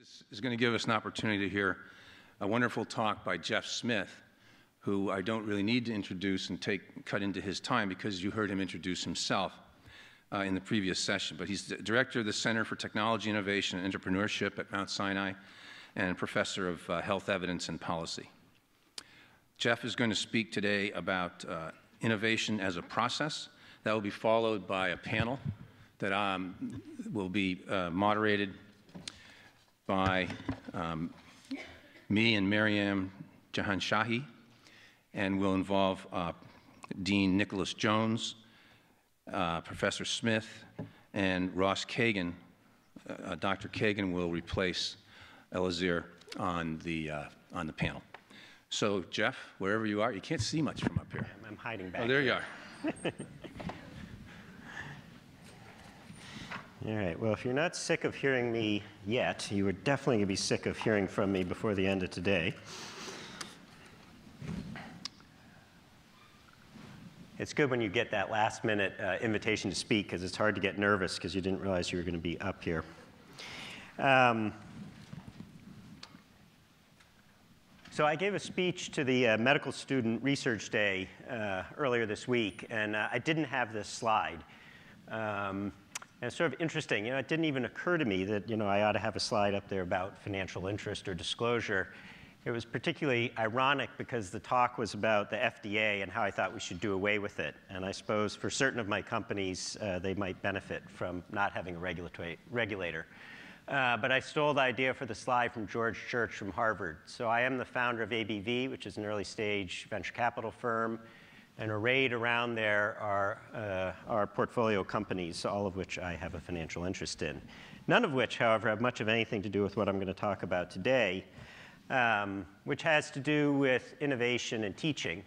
This is going to give us an opportunity to hear a wonderful talk by Jeff Smith, who I don't really need to introduce and take cut into his time because you heard him introduce himself uh, in the previous session. But he's the director of the Center for Technology Innovation and Entrepreneurship at Mount Sinai and professor of uh, health evidence and policy. Jeff is going to speak today about uh, innovation as a process. That will be followed by a panel that um, will be uh, moderated by um, me and Maryam Jahanshahi, and will involve uh, Dean Nicholas Jones, uh, Professor Smith, and Ross Kagan. Uh, Dr. Kagan will replace Elazir on the, uh, on the panel. So, Jeff, wherever you are, you can't see much from up here. I'm hiding back. Oh, there you are. All right. Well, if you're not sick of hearing me yet, you are definitely going to be sick of hearing from me before the end of today. It's good when you get that last minute uh, invitation to speak because it's hard to get nervous because you didn't realize you were going to be up here. Um, so I gave a speech to the uh, Medical Student Research Day uh, earlier this week, and uh, I didn't have this slide. Um, and it's sort of interesting, you know, it didn't even occur to me that, you know, I ought to have a slide up there about financial interest or disclosure. It was particularly ironic because the talk was about the FDA and how I thought we should do away with it. And I suppose for certain of my companies, uh, they might benefit from not having a regulatory, regulator. Uh, but I stole the idea for the slide from George Church from Harvard. So I am the founder of ABV, which is an early stage venture capital firm. And arrayed around there are uh, our portfolio companies, all of which I have a financial interest in. None of which, however, have much of anything to do with what I'm going to talk about today, um, which has to do with innovation and teaching.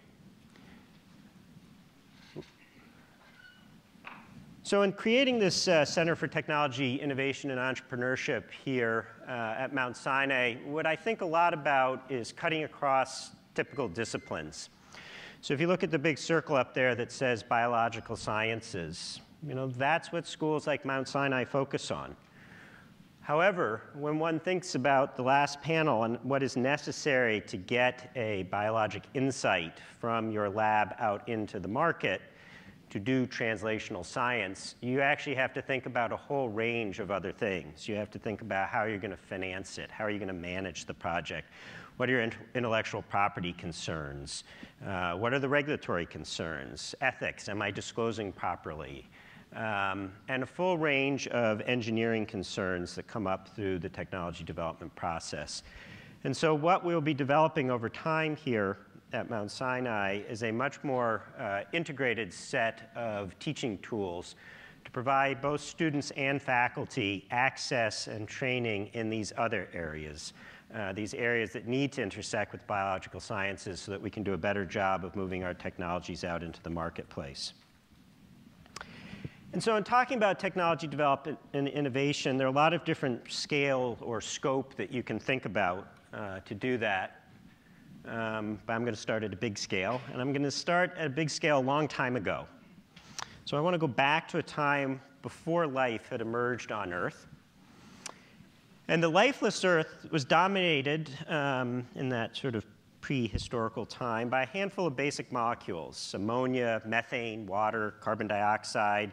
So in creating this uh, Center for Technology, Innovation, and Entrepreneurship here uh, at Mount Sinai, what I think a lot about is cutting across typical disciplines. So if you look at the big circle up there that says biological sciences, you know, that's what schools like Mount Sinai focus on. However, when one thinks about the last panel and what is necessary to get a biologic insight from your lab out into the market to do translational science, you actually have to think about a whole range of other things. You have to think about how you're going to finance it, how are you going to manage the project, what are your intellectual property concerns? Uh, what are the regulatory concerns? Ethics, am I disclosing properly? Um, and a full range of engineering concerns that come up through the technology development process. And so what we'll be developing over time here at Mount Sinai is a much more uh, integrated set of teaching tools to provide both students and faculty access and training in these other areas. Uh, these areas that need to intersect with biological sciences so that we can do a better job of moving our technologies out into the marketplace. And so in talking about technology development and innovation, there are a lot of different scale or scope that you can think about uh, to do that. Um, but I'm going to start at a big scale, and I'm going to start at a big scale a long time ago. So I want to go back to a time before life had emerged on Earth. And the lifeless Earth was dominated um, in that sort of prehistorical time by a handful of basic molecules ammonia, methane, water, carbon dioxide,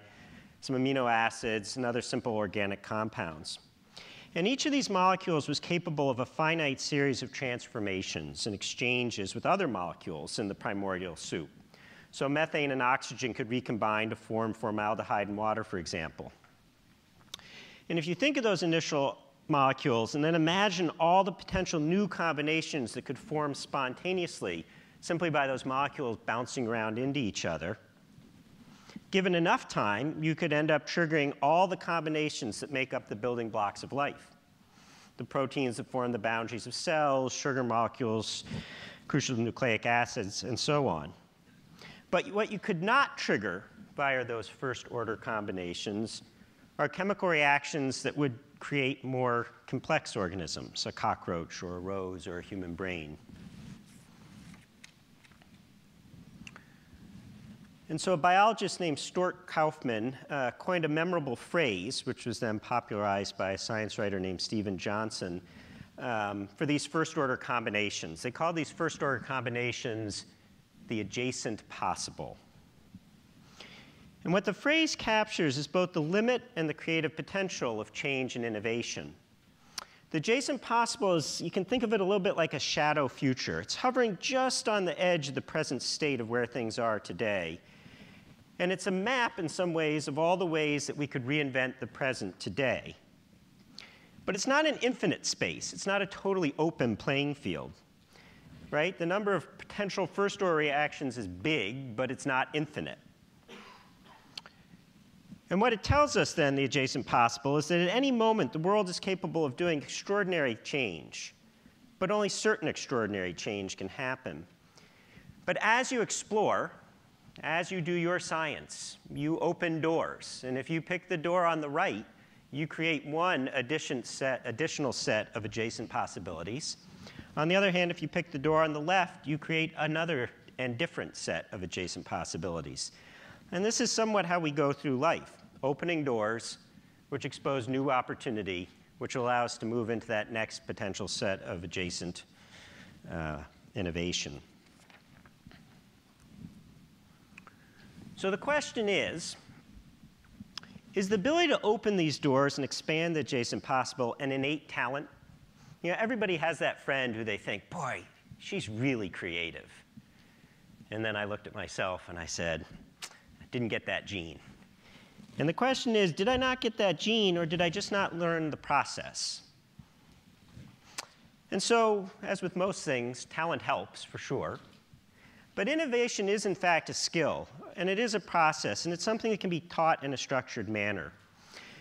some amino acids, and other simple organic compounds. And each of these molecules was capable of a finite series of transformations and exchanges with other molecules in the primordial soup. So methane and oxygen could recombine to form formaldehyde and water, for example. And if you think of those initial molecules, and then imagine all the potential new combinations that could form spontaneously simply by those molecules bouncing around into each other. Given enough time, you could end up triggering all the combinations that make up the building blocks of life. The proteins that form the boundaries of cells, sugar molecules, crucial nucleic acids, and so on. But what you could not trigger via those first order combinations are chemical reactions that would create more complex organisms, a cockroach or a rose or a human brain. And so a biologist named Stuart Kauffman uh, coined a memorable phrase, which was then popularized by a science writer named Steven Johnson, um, for these first order combinations. They call these first order combinations the adjacent possible. And what the phrase captures is both the limit and the creative potential of change and innovation. The adjacent possible is, you can think of it a little bit like a shadow future. It's hovering just on the edge of the present state of where things are today. And it's a map, in some ways, of all the ways that we could reinvent the present today. But it's not an infinite space. It's not a totally open playing field. Right? The number of potential first order reactions is big, but it's not infinite. And what it tells us then, the adjacent possible, is that at any moment the world is capable of doing extraordinary change, but only certain extraordinary change can happen. But as you explore, as you do your science, you open doors. And if you pick the door on the right, you create one addition set, additional set of adjacent possibilities. On the other hand, if you pick the door on the left, you create another and different set of adjacent possibilities. And this is somewhat how we go through life, opening doors which expose new opportunity, which allow us to move into that next potential set of adjacent uh, innovation. So the question is, is the ability to open these doors and expand the adjacent possible an innate talent? You know, everybody has that friend who they think, boy, she's really creative. And then I looked at myself and I said, I didn't get that gene. And the question is, did I not get that gene or did I just not learn the process? And so, as with most things, talent helps for sure. But innovation is, in fact, a skill, and it is a process, and it's something that can be taught in a structured manner.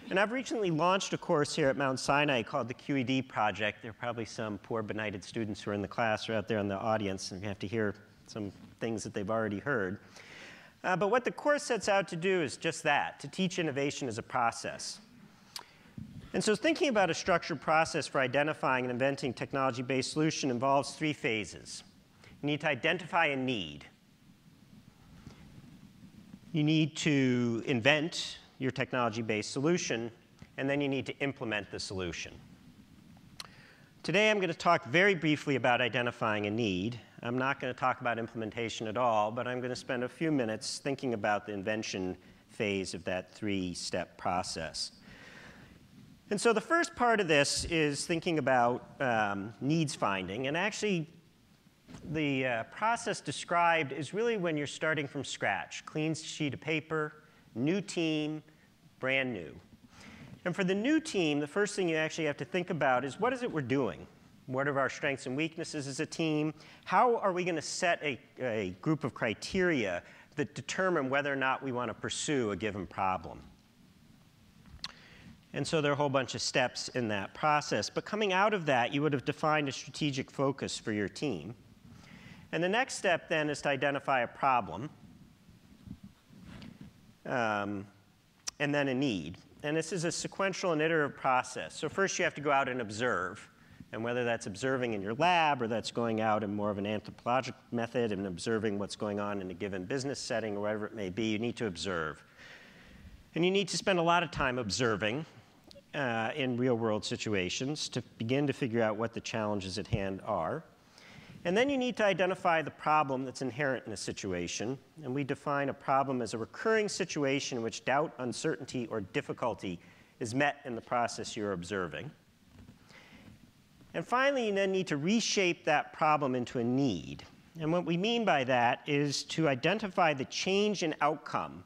And I've recently launched a course here at Mount Sinai called the QED Project. There are probably some poor benighted students who are in the class or out there in the audience, and you have to hear some things that they've already heard. Uh, but what the course sets out to do is just that, to teach innovation as a process. And so thinking about a structured process for identifying and inventing technology-based solution involves three phases. You need to identify a need. You need to invent your technology-based solution, and then you need to implement the solution. Today I'm going to talk very briefly about identifying a need. I'm not going to talk about implementation at all, but I'm going to spend a few minutes thinking about the invention phase of that three-step process. And so the first part of this is thinking about um, needs finding, and actually the uh, process described is really when you're starting from scratch, clean sheet of paper, new team, brand new. And for the new team, the first thing you actually have to think about is what is it we're doing? What are our strengths and weaknesses as a team? How are we going to set a, a group of criteria that determine whether or not we want to pursue a given problem? And so there are a whole bunch of steps in that process. But coming out of that, you would have defined a strategic focus for your team. And the next step then is to identify a problem um, and then a need. And this is a sequential and iterative process. So first you have to go out and observe. And whether that's observing in your lab or that's going out in more of an anthropologic method and observing what's going on in a given business setting or whatever it may be, you need to observe. And you need to spend a lot of time observing uh, in real world situations to begin to figure out what the challenges at hand are. And then you need to identify the problem that's inherent in a situation. And we define a problem as a recurring situation in which doubt, uncertainty, or difficulty is met in the process you're observing. And finally, you then need to reshape that problem into a need. And what we mean by that is to identify the change in outcome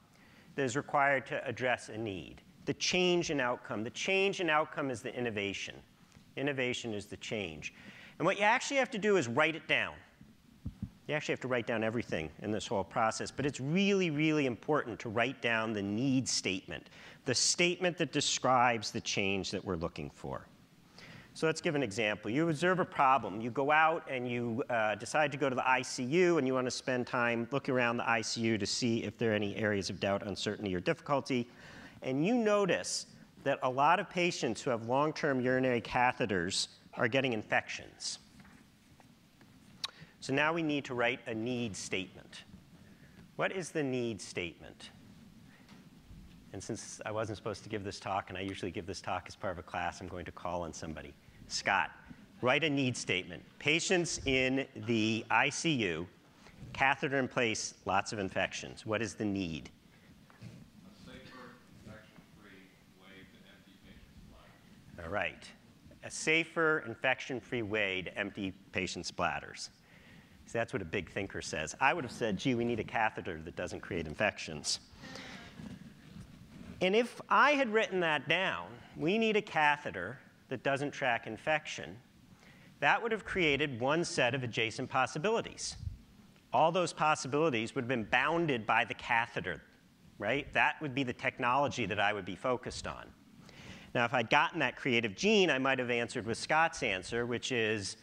that is required to address a need. The change in outcome. The change in outcome is the innovation. Innovation is the change. And what you actually have to do is write it down. You actually have to write down everything in this whole process, but it's really, really important to write down the need statement, the statement that describes the change that we're looking for. So let's give an example. You observe a problem. You go out and you uh, decide to go to the ICU and you want to spend time looking around the ICU to see if there are any areas of doubt, uncertainty, or difficulty. And you notice that a lot of patients who have long-term urinary catheters are getting infections. So now we need to write a need statement. What is the need statement? And since I wasn't supposed to give this talk, and I usually give this talk as part of a class, I'm going to call on somebody. Scott, write a need statement. Patients in the ICU, catheter in place, lots of infections. What is the need? A safer, infection-free way to empty patients' bladders. All right. Safer, infection-free way to empty patients' bladders. So that's what a big thinker says. I would have said, gee, we need a catheter that doesn't create infections. And if I had written that down, we need a catheter that doesn't track infection, that would have created one set of adjacent possibilities. All those possibilities would have been bounded by the catheter, right? That would be the technology that I would be focused on. Now, if I'd gotten that creative gene, I might have answered with Scott's answer, which is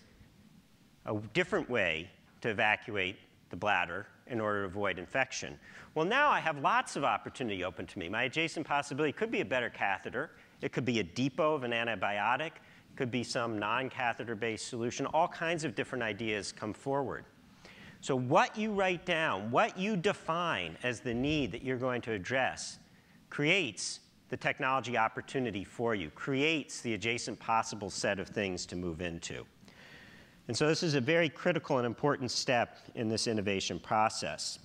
a different way to evacuate the bladder in order to avoid infection. Well, now I have lots of opportunity open to me. My adjacent possibility could be a better catheter. It could be a depot of an antibiotic. It could be some non-catheter based solution. All kinds of different ideas come forward. So what you write down, what you define as the need that you're going to address creates the technology opportunity for you, creates the adjacent possible set of things to move into. And so this is a very critical and important step in this innovation process.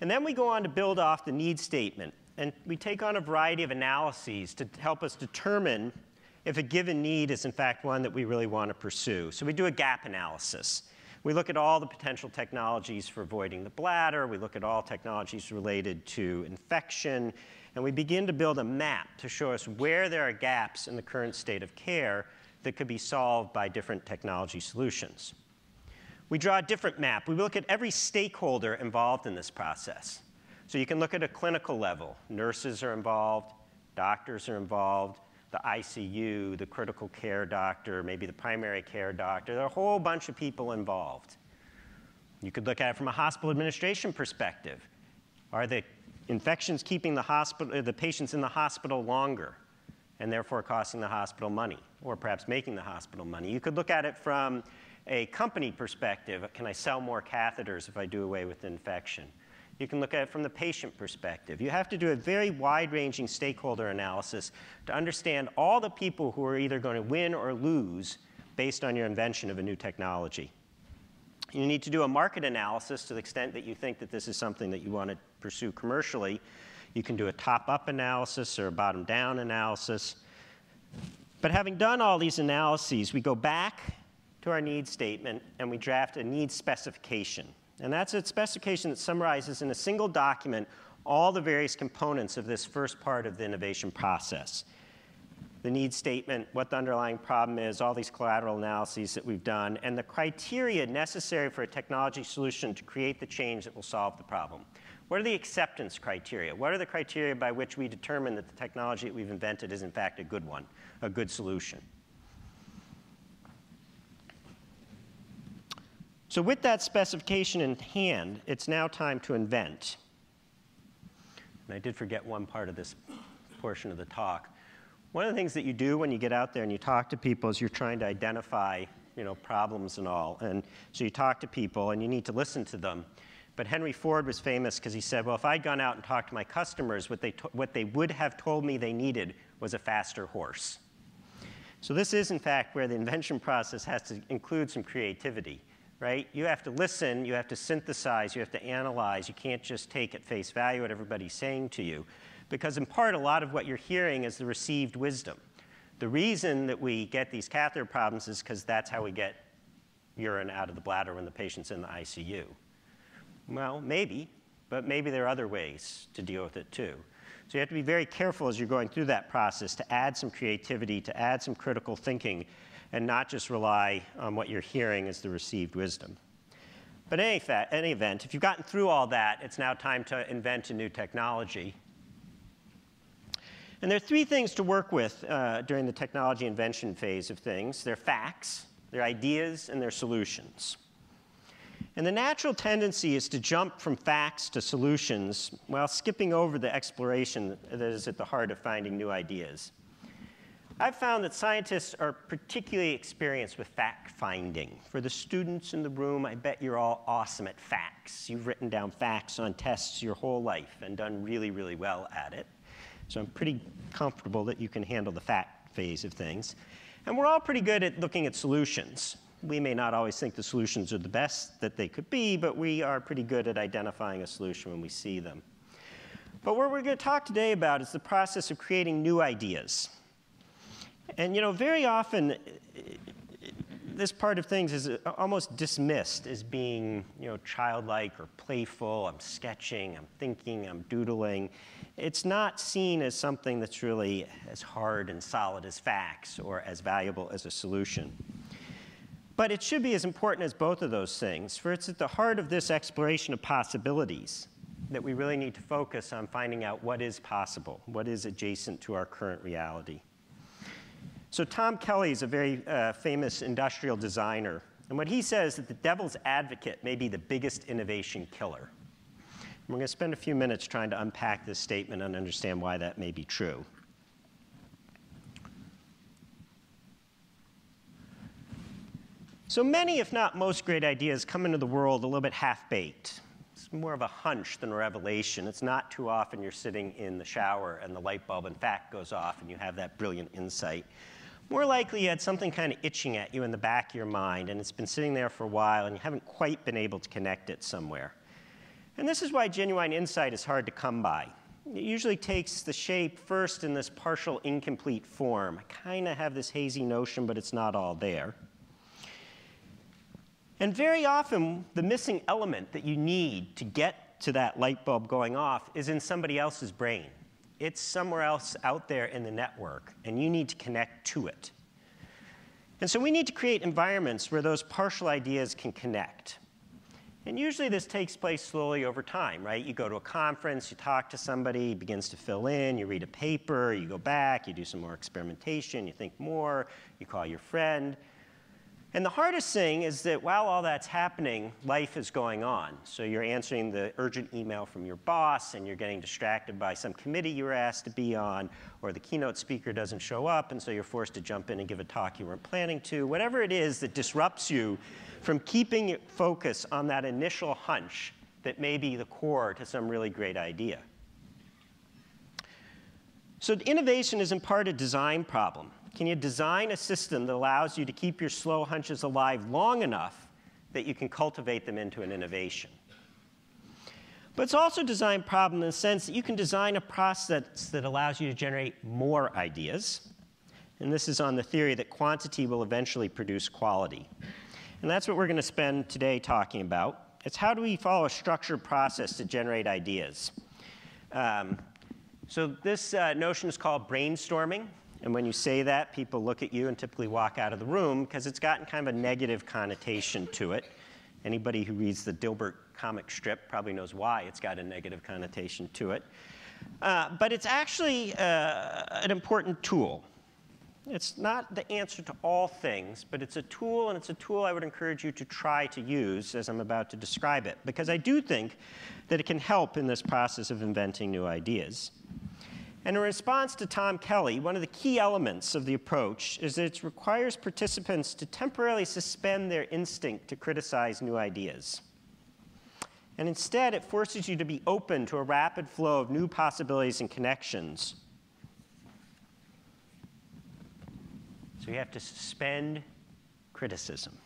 And then we go on to build off the need statement. And we take on a variety of analyses to help us determine if a given need is in fact one that we really want to pursue. So we do a gap analysis. We look at all the potential technologies for avoiding the bladder. We look at all technologies related to infection. And we begin to build a map to show us where there are gaps in the current state of care that could be solved by different technology solutions. We draw a different map. We look at every stakeholder involved in this process. So you can look at a clinical level. Nurses are involved, doctors are involved, the ICU, the critical care doctor, maybe the primary care doctor. There are a whole bunch of people involved. You could look at it from a hospital administration perspective. Are the infections keeping the, hospital, the patients in the hospital longer and therefore costing the hospital money or perhaps making the hospital money? You could look at it from a company perspective, can I sell more catheters if I do away with infection? You can look at it from the patient perspective. You have to do a very wide ranging stakeholder analysis to understand all the people who are either going to win or lose based on your invention of a new technology. You need to do a market analysis to the extent that you think that this is something that you want to pursue commercially. You can do a top up analysis or a bottom down analysis. But having done all these analyses, we go back to our need statement and we draft a need specification. And that's a specification that summarizes in a single document all the various components of this first part of the innovation process. The need statement, what the underlying problem is, all these collateral analyses that we've done, and the criteria necessary for a technology solution to create the change that will solve the problem. What are the acceptance criteria? What are the criteria by which we determine that the technology that we've invented is in fact a good one, a good solution? So with that specification in hand, it's now time to invent. And I did forget one part of this portion of the talk. One of the things that you do when you get out there and you talk to people is you're trying to identify you know, problems and all. And so you talk to people and you need to listen to them. But Henry Ford was famous because he said, well, if I'd gone out and talked to my customers, what they, what they would have told me they needed was a faster horse. So this is, in fact, where the invention process has to include some creativity right? You have to listen, you have to synthesize, you have to analyze. You can't just take at face value what everybody's saying to you. Because in part, a lot of what you're hearing is the received wisdom. The reason that we get these catheter problems is because that's how we get urine out of the bladder when the patient's in the ICU. Well, maybe, but maybe there are other ways to deal with it too. So you have to be very careful as you're going through that process to add some creativity, to add some critical thinking, and not just rely on what you're hearing as the received wisdom. But in any, any event, if you've gotten through all that, it's now time to invent a new technology. And there are three things to work with uh, during the technology invention phase of things. They're facts, they're ideas, and they're solutions. And the natural tendency is to jump from facts to solutions while skipping over the exploration that is at the heart of finding new ideas. I've found that scientists are particularly experienced with fact finding. For the students in the room, I bet you're all awesome at facts. You've written down facts on tests your whole life and done really, really well at it. So I'm pretty comfortable that you can handle the fat phase of things. And we're all pretty good at looking at solutions. We may not always think the solutions are the best that they could be, but we are pretty good at identifying a solution when we see them. But what we're going to talk today about is the process of creating new ideas. And you know, very often, uh, this part of things is uh, almost dismissed as being you know, childlike or playful. I'm sketching, I'm thinking, I'm doodling. It's not seen as something that's really as hard and solid as facts or as valuable as a solution. But it should be as important as both of those things, for it's at the heart of this exploration of possibilities that we really need to focus on finding out what is possible, what is adjacent to our current reality. So Tom Kelley is a very uh, famous industrial designer. And what he says is that the devil's advocate may be the biggest innovation killer. We're going to spend a few minutes trying to unpack this statement and understand why that may be true. So many, if not most, great ideas come into the world a little bit half-baked. It's more of a hunch than a revelation. It's not too often you're sitting in the shower and the light bulb, in fact, goes off and you have that brilliant insight. More likely you had something kind of itching at you in the back of your mind, and it's been sitting there for a while, and you haven't quite been able to connect it somewhere. And this is why genuine insight is hard to come by. It usually takes the shape first in this partial incomplete form. I kind of have this hazy notion, but it's not all there. And very often, the missing element that you need to get to that light bulb going off is in somebody else's brain. It's somewhere else out there in the network, and you need to connect to it. And so we need to create environments where those partial ideas can connect. And usually this takes place slowly over time, right? You go to a conference, you talk to somebody, begins to fill in, you read a paper, you go back, you do some more experimentation, you think more, you call your friend, and the hardest thing is that while all that's happening, life is going on. So you're answering the urgent email from your boss, and you're getting distracted by some committee you were asked to be on, or the keynote speaker doesn't show up, and so you're forced to jump in and give a talk you weren't planning to. Whatever it is that disrupts you from keeping focus on that initial hunch that may be the core to some really great idea. So innovation is in part a design problem. Can you design a system that allows you to keep your slow hunches alive long enough that you can cultivate them into an innovation? But it's also a design problem in the sense that you can design a process that allows you to generate more ideas. And this is on the theory that quantity will eventually produce quality. And that's what we're going to spend today talking about. It's how do we follow a structured process to generate ideas. Um, so this uh, notion is called brainstorming. And when you say that, people look at you and typically walk out of the room because it's gotten kind of a negative connotation to it. Anybody who reads the Dilbert comic strip probably knows why it's got a negative connotation to it. Uh, but it's actually uh, an important tool. It's not the answer to all things, but it's a tool, and it's a tool I would encourage you to try to use as I'm about to describe it, because I do think that it can help in this process of inventing new ideas. And in response to Tom Kelley, one of the key elements of the approach is that it requires participants to temporarily suspend their instinct to criticize new ideas. And instead, it forces you to be open to a rapid flow of new possibilities and connections. So you have to suspend criticism.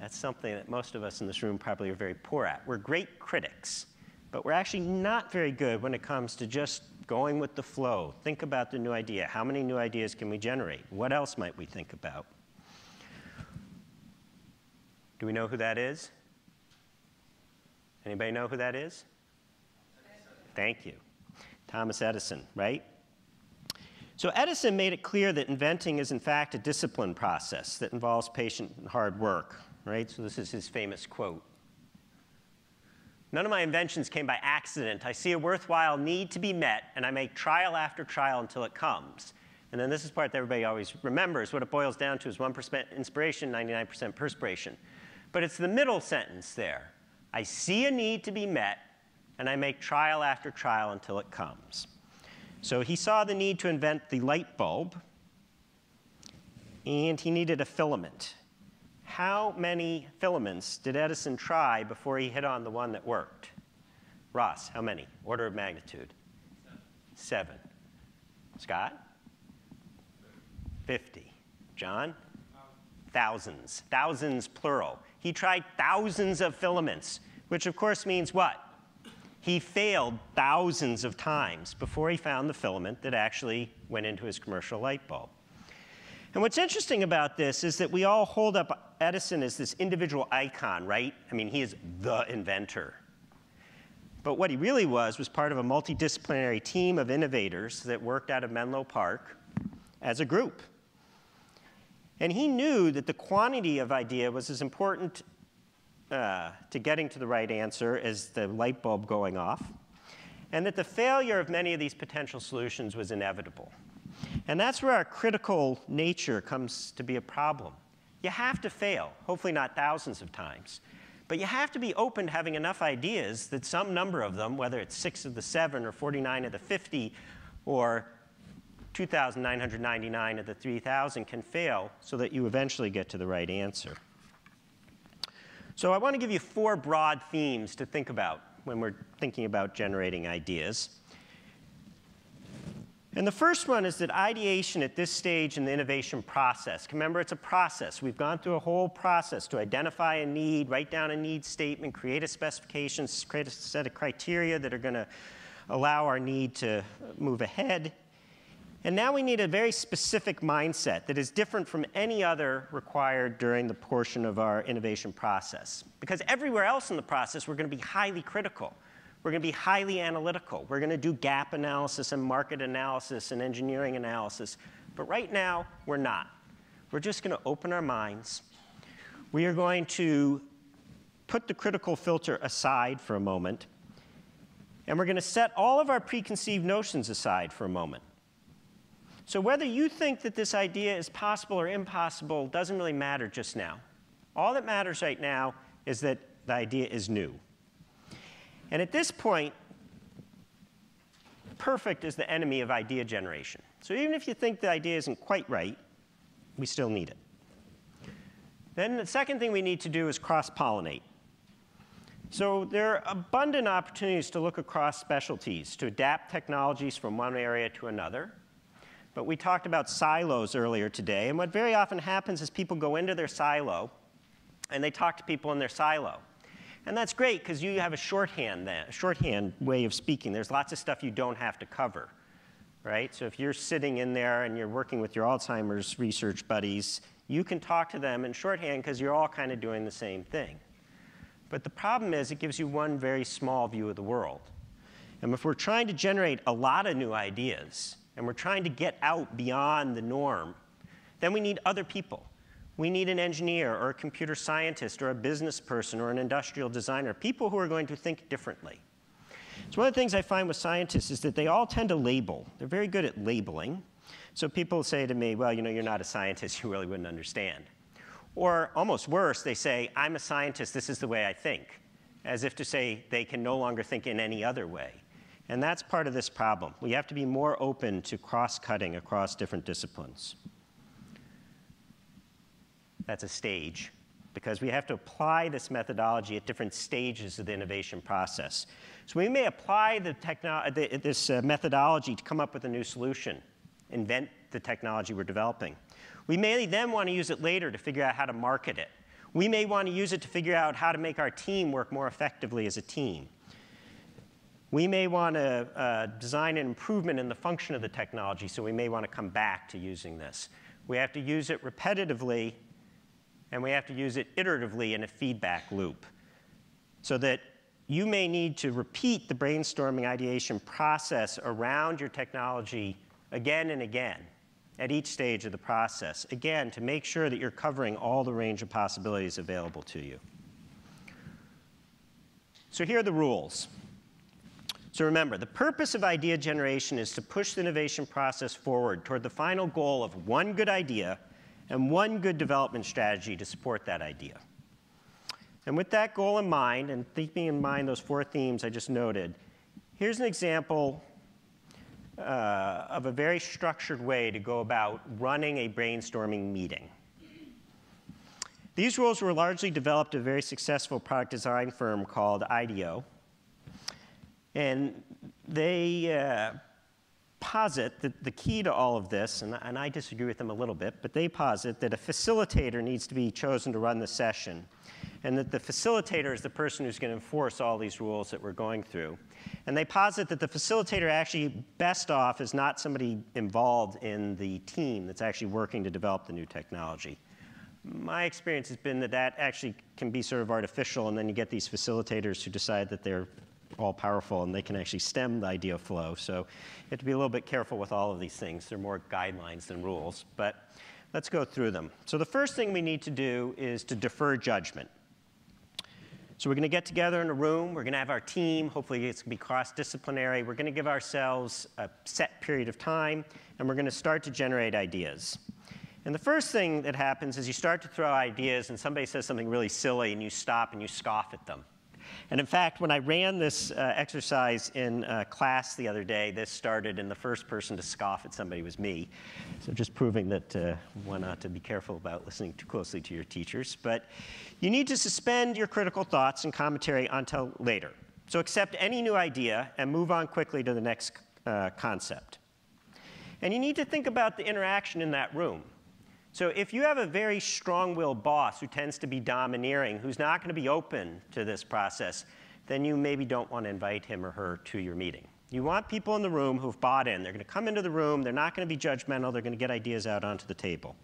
That's something that most of us in this room probably are very poor at. We're great critics, but we're actually not very good when it comes to just going with the flow. Think about the new idea. How many new ideas can we generate? What else might we think about? Do we know who that is? Anybody know who that is? Thank you. Thomas Edison, right? So Edison made it clear that inventing is in fact a discipline process that involves patient and hard work, right? So this is his famous quote. None of my inventions came by accident. I see a worthwhile need to be met, and I make trial after trial until it comes. And then this is part that everybody always remembers. What it boils down to is 1% inspiration, 99% perspiration. But it's the middle sentence there. I see a need to be met, and I make trial after trial until it comes. So he saw the need to invent the light bulb, and he needed a filament. How many filaments did Edison try before he hit on the one that worked? Ross, how many? Order of magnitude? Seven. Scott? 50. John? Thousands. Thousands, plural. He tried thousands of filaments, which of course means what? He failed thousands of times before he found the filament that actually went into his commercial light bulb. And what's interesting about this is that we all hold up Edison as this individual icon, right? I mean, he is the inventor. But what he really was was part of a multidisciplinary team of innovators that worked out of Menlo Park as a group. And he knew that the quantity of idea was as important uh, to getting to the right answer is the light bulb going off, and that the failure of many of these potential solutions was inevitable. And that's where our critical nature comes to be a problem. You have to fail, hopefully not thousands of times. But you have to be open to having enough ideas that some number of them, whether it's six of the seven or 49 of the 50 or 2,999 of the 3,000 can fail so that you eventually get to the right answer. So I want to give you four broad themes to think about when we're thinking about generating ideas. And the first one is that ideation at this stage in the innovation process, remember it's a process. We've gone through a whole process to identify a need, write down a need statement, create a specification, create a set of criteria that are going to allow our need to move ahead. And now we need a very specific mindset that is different from any other required during the portion of our innovation process. Because everywhere else in the process, we're going to be highly critical. We're going to be highly analytical. We're going to do gap analysis and market analysis and engineering analysis. But right now, we're not. We're just going to open our minds. We are going to put the critical filter aside for a moment. And we're going to set all of our preconceived notions aside for a moment. So whether you think that this idea is possible or impossible doesn't really matter just now. All that matters right now is that the idea is new. And at this point, perfect is the enemy of idea generation. So even if you think the idea isn't quite right, we still need it. Then the second thing we need to do is cross-pollinate. So there are abundant opportunities to look across specialties, to adapt technologies from one area to another. But we talked about silos earlier today, and what very often happens is people go into their silo, and they talk to people in their silo. And that's great because you have a shorthand, shorthand way of speaking. There's lots of stuff you don't have to cover, right? So if you're sitting in there and you're working with your Alzheimer's research buddies, you can talk to them in shorthand because you're all kind of doing the same thing. But the problem is it gives you one very small view of the world. And if we're trying to generate a lot of new ideas, and we're trying to get out beyond the norm, then we need other people. We need an engineer or a computer scientist or a business person or an industrial designer, people who are going to think differently. So one of the things I find with scientists is that they all tend to label. They're very good at labeling. So people say to me, well, you know, you're not a scientist, you really wouldn't understand. Or almost worse, they say, I'm a scientist, this is the way I think, as if to say they can no longer think in any other way. And that's part of this problem. We have to be more open to cross-cutting across different disciplines that's a stage, because we have to apply this methodology at different stages of the innovation process. So we may apply the the, this uh, methodology to come up with a new solution, invent the technology we're developing. We may then want to use it later to figure out how to market it. We may want to use it to figure out how to make our team work more effectively as a team. We may want to uh, design an improvement in the function of the technology, so we may want to come back to using this. We have to use it repetitively and we have to use it iteratively in a feedback loop so that you may need to repeat the brainstorming ideation process around your technology again and again at each stage of the process, again, to make sure that you're covering all the range of possibilities available to you. So here are the rules. So remember, the purpose of idea generation is to push the innovation process forward toward the final goal of one good idea and one good development strategy to support that idea. And with that goal in mind, and keeping in mind those four themes I just noted, here's an example uh, of a very structured way to go about running a brainstorming meeting. These rules were largely developed at a very successful product design firm called IDEO. And they uh, posit that the key to all of this, and, and I disagree with them a little bit, but they posit that a facilitator needs to be chosen to run the session, and that the facilitator is the person who's going to enforce all these rules that we're going through. And they posit that the facilitator actually best off is not somebody involved in the team that's actually working to develop the new technology. My experience has been that that actually can be sort of artificial, and then you get these facilitators who decide that they're all powerful and they can actually stem the idea flow. So you have to be a little bit careful with all of these things. They're more guidelines than rules, but let's go through them. So the first thing we need to do is to defer judgment. So we're going to get together in a room. We're going to have our team. Hopefully, it's going to be cross-disciplinary. We're going to give ourselves a set period of time, and we're going to start to generate ideas. And the first thing that happens is you start to throw ideas, and somebody says something really silly, and you stop and you scoff at them. And in fact, when I ran this uh, exercise in uh, class the other day, this started, and the first person to scoff at somebody was me. So just proving that uh, one ought to be careful about listening too closely to your teachers. But you need to suspend your critical thoughts and commentary until later. So accept any new idea and move on quickly to the next uh, concept. And you need to think about the interaction in that room. So if you have a very strong-willed boss who tends to be domineering, who's not going to be open to this process, then you maybe don't want to invite him or her to your meeting. You want people in the room who've bought in. They're going to come into the room. They're not going to be judgmental. They're going to get ideas out onto the table.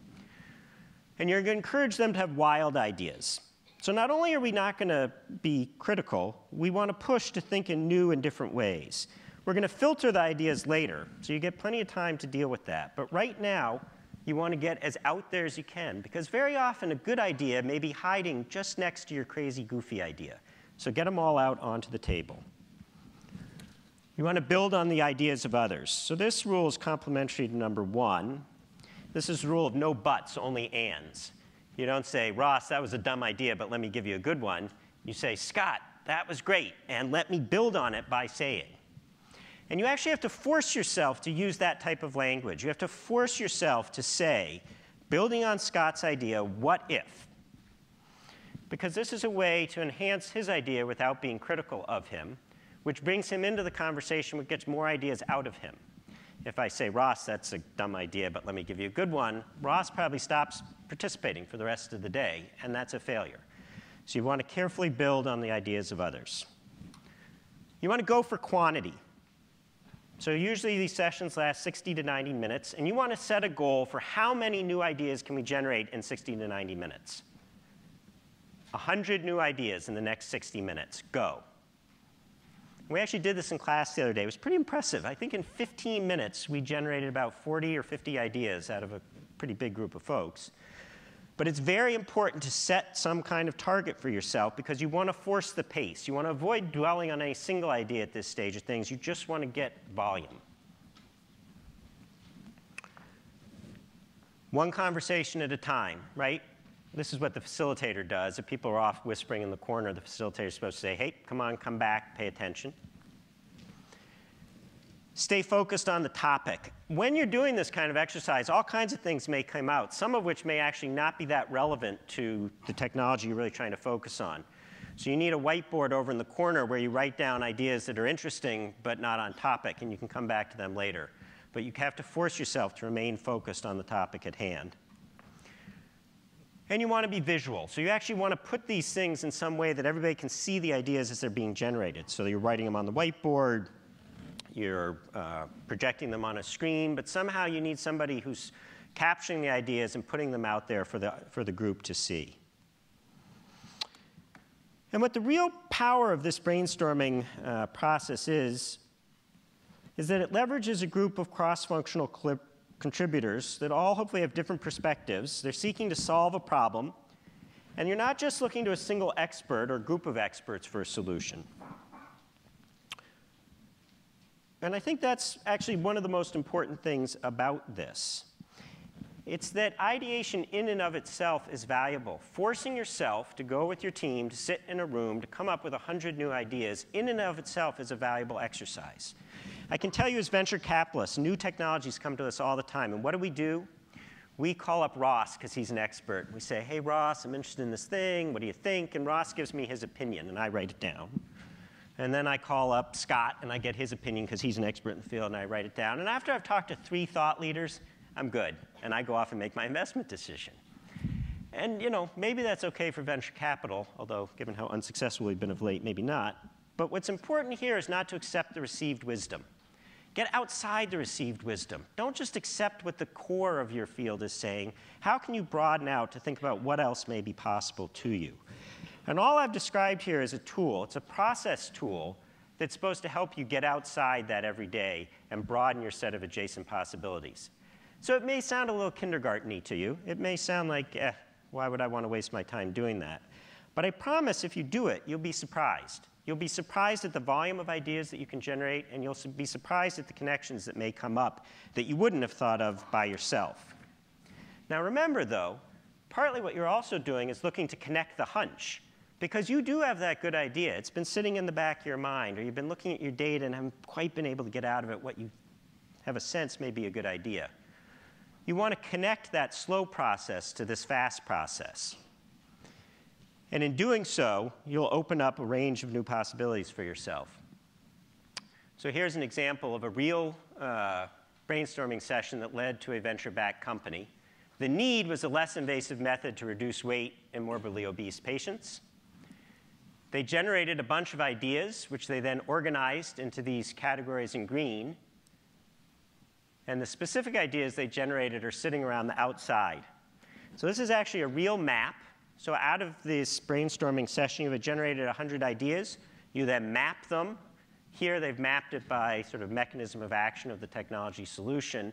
And you're going to encourage them to have wild ideas. So not only are we not going to be critical, we want to push to think in new and different ways. We're going to filter the ideas later, so you get plenty of time to deal with that. But right now, you want to get as out there as you can because very often a good idea may be hiding just next to your crazy, goofy idea. So get them all out onto the table. You want to build on the ideas of others. So this rule is complementary to number one. This is the rule of no buts, only ands. You don't say, Ross, that was a dumb idea, but let me give you a good one. You say, Scott, that was great, and let me build on it by saying. And you actually have to force yourself to use that type of language. You have to force yourself to say, building on Scott's idea, what if? Because this is a way to enhance his idea without being critical of him, which brings him into the conversation, which gets more ideas out of him. If I say, Ross, that's a dumb idea, but let me give you a good one, Ross probably stops participating for the rest of the day, and that's a failure. So you want to carefully build on the ideas of others. You want to go for quantity. So usually these sessions last 60 to 90 minutes, and you want to set a goal for how many new ideas can we generate in 60 to 90 minutes. 100 new ideas in the next 60 minutes. Go. We actually did this in class the other day. It was pretty impressive. I think in 15 minutes, we generated about 40 or 50 ideas out of a pretty big group of folks. But it's very important to set some kind of target for yourself because you want to force the pace. You want to avoid dwelling on any single idea at this stage of things. You just want to get volume. One conversation at a time, right? This is what the facilitator does. If people are off whispering in the corner, the facilitator is supposed to say, hey, come on, come back, pay attention. Stay focused on the topic. When you're doing this kind of exercise, all kinds of things may come out, some of which may actually not be that relevant to the technology you're really trying to focus on. So you need a whiteboard over in the corner where you write down ideas that are interesting but not on topic, and you can come back to them later. But you have to force yourself to remain focused on the topic at hand. And you want to be visual. So you actually want to put these things in some way that everybody can see the ideas as they're being generated. So you're writing them on the whiteboard, you're uh, projecting them on a screen, but somehow you need somebody who's capturing the ideas and putting them out there for the, for the group to see. And what the real power of this brainstorming uh, process is, is that it leverages a group of cross-functional contributors that all hopefully have different perspectives. They're seeking to solve a problem, and you're not just looking to a single expert or group of experts for a solution. And I think that's actually one of the most important things about this. It's that ideation in and of itself is valuable. Forcing yourself to go with your team, to sit in a room, to come up with 100 new ideas, in and of itself is a valuable exercise. I can tell you as venture capitalists, new technologies come to us all the time. And what do we do? We call up Ross because he's an expert. We say, hey, Ross, I'm interested in this thing. What do you think? And Ross gives me his opinion, and I write it down. And then I call up Scott, and I get his opinion because he's an expert in the field, and I write it down. And after I've talked to three thought leaders, I'm good. And I go off and make my investment decision. And you know, maybe that's okay for venture capital, although given how unsuccessful we've been of late, maybe not. But what's important here is not to accept the received wisdom. Get outside the received wisdom. Don't just accept what the core of your field is saying. How can you broaden out to think about what else may be possible to you? And all I've described here is a tool. It's a process tool that's supposed to help you get outside that every day and broaden your set of adjacent possibilities. So it may sound a little kindergarteny to you. It may sound like, eh, why would I want to waste my time doing that? But I promise if you do it, you'll be surprised. You'll be surprised at the volume of ideas that you can generate, and you'll be surprised at the connections that may come up that you wouldn't have thought of by yourself. Now remember, though, partly what you're also doing is looking to connect the hunch. Because you do have that good idea. It's been sitting in the back of your mind, or you've been looking at your data and haven't quite been able to get out of it what you have a sense may be a good idea. You want to connect that slow process to this fast process. And in doing so, you'll open up a range of new possibilities for yourself. So here's an example of a real uh, brainstorming session that led to a venture-backed company. The need was a less invasive method to reduce weight in morbidly obese patients. They generated a bunch of ideas, which they then organized into these categories in green. And the specific ideas they generated are sitting around the outside. So this is actually a real map so out of this brainstorming session, you have generated 100 ideas. You then map them. Here, they've mapped it by sort of mechanism of action of the technology solution.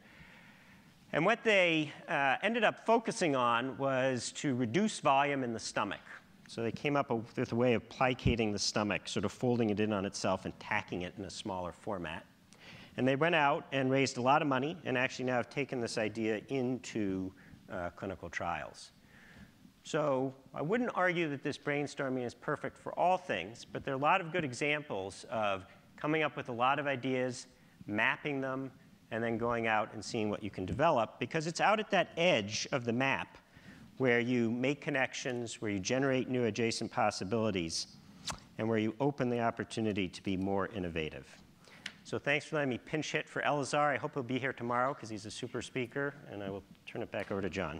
And what they uh, ended up focusing on was to reduce volume in the stomach. So they came up with a way of plicating the stomach, sort of folding it in on itself and tacking it in a smaller format. And they went out and raised a lot of money and actually now have taken this idea into uh, clinical trials. So I wouldn't argue that this brainstorming is perfect for all things, but there are a lot of good examples of coming up with a lot of ideas, mapping them, and then going out and seeing what you can develop because it's out at that edge of the map where you make connections, where you generate new adjacent possibilities, and where you open the opportunity to be more innovative. So thanks for letting me pinch hit for Elazar. I hope he'll be here tomorrow because he's a super speaker, and I will turn it back over to John.